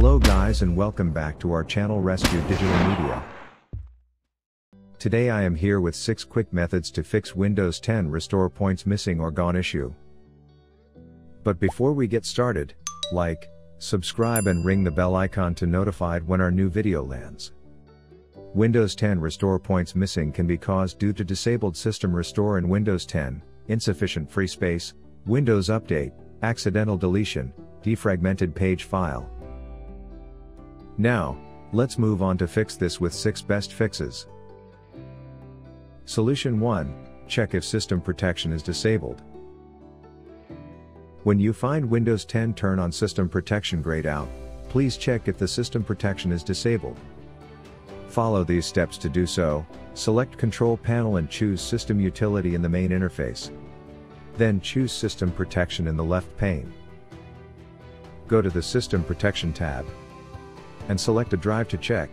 Hello guys and welcome back to our channel Rescue Digital Media. Today I am here with 6 quick methods to fix Windows 10 restore points missing or gone issue. But before we get started, like, subscribe and ring the bell icon to notified when our new video lands. Windows 10 restore points missing can be caused due to disabled system restore in Windows 10, insufficient free space, Windows Update, accidental deletion, defragmented page file. Now, let's move on to fix this with 6 best fixes. Solution 1 Check if system protection is disabled. When you find Windows 10 turn on system protection grayed out, please check if the system protection is disabled. Follow these steps to do so, select Control Panel and choose System Utility in the main interface. Then choose System Protection in the left pane. Go to the System Protection tab and select a drive to check.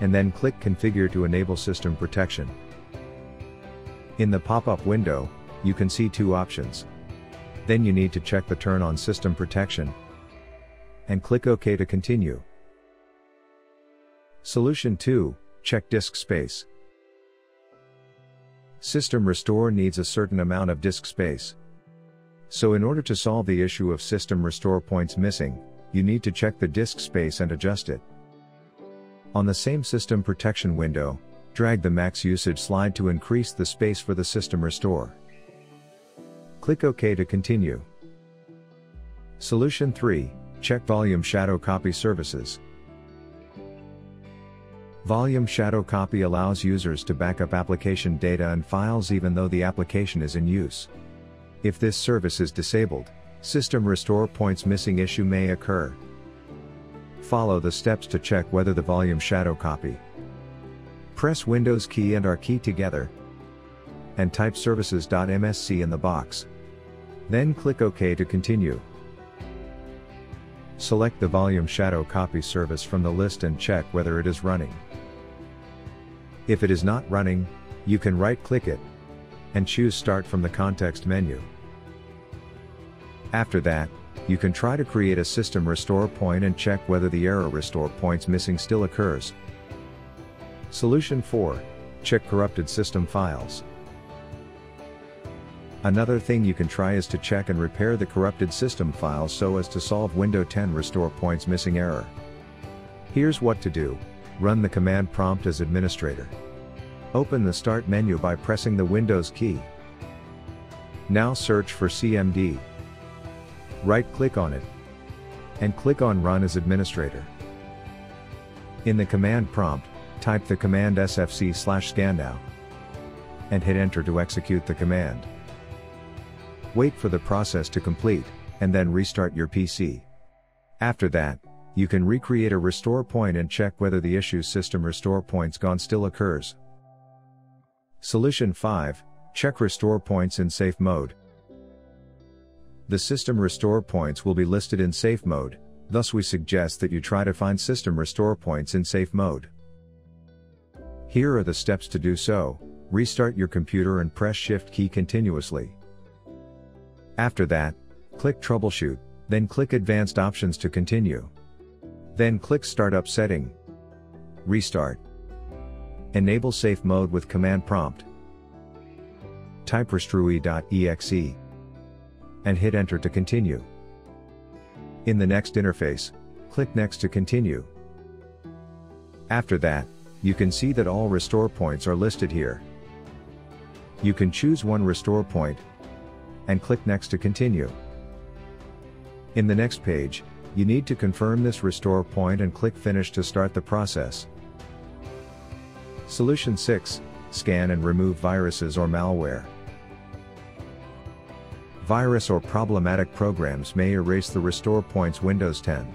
And then click Configure to enable system protection. In the pop-up window, you can see two options. Then you need to check the turn on system protection and click OK to continue. Solution 2 Check disk space. System restore needs a certain amount of disk space. So in order to solve the issue of system restore points missing, you need to check the disk space and adjust it. On the same system protection window, drag the max usage slide to increase the space for the system restore. Click OK to continue. Solution 3, check volume shadow copy services. Volume Shadow Copy allows users to backup application data and files even though the application is in use. If this service is disabled, system restore points missing issue may occur. Follow the steps to check whether the volume shadow copy. Press Windows key and R key together and type services.msc in the box. Then click OK to continue. Select the volume shadow copy service from the list and check whether it is running. If it is not running, you can right click it and choose start from the context menu. After that, you can try to create a system restore point and check whether the error restore points missing still occurs. Solution 4. Check corrupted system files. Another thing you can try is to check and repair the corrupted system files so as to solve Windows 10 restore points missing error. Here's what to do. Run the command prompt as administrator. Open the Start menu by pressing the Windows key. Now search for CMD. Right-click on it. And click on Run as administrator. In the command prompt, type the command sfc slash scannow. And hit enter to execute the command. Wait for the process to complete, and then restart your PC. After that, you can recreate a restore point and check whether the issue's system restore points gone still occurs. Solution 5 Check restore points in safe mode. The system restore points will be listed in safe mode, thus, we suggest that you try to find system restore points in safe mode. Here are the steps to do so restart your computer and press Shift key continuously. After that, click Troubleshoot, then click Advanced Options to continue. Then click Startup Setting. Restart. Enable safe mode with command prompt. Type restrui.exe. And hit enter to continue. In the next interface, click next to continue. After that, you can see that all restore points are listed here. You can choose one restore point and click next to continue. In the next page, you need to confirm this restore point and click Finish to start the process. Solution 6 Scan and remove viruses or malware. Virus or problematic programs may erase the restore points Windows 10.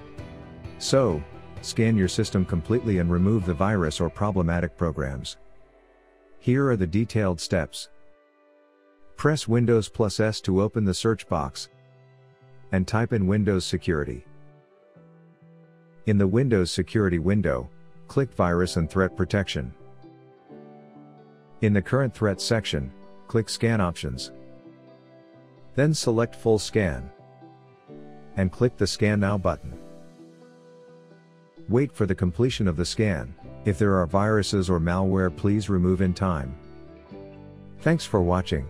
So, scan your system completely and remove the virus or problematic programs. Here are the detailed steps. Press Windows plus S to open the search box and type in Windows Security. In the Windows Security window, click Virus and Threat Protection. In the Current Threat section, click Scan Options. Then select Full Scan. And click the Scan Now button. Wait for the completion of the scan. If there are viruses or malware please remove in time. Thanks for watching.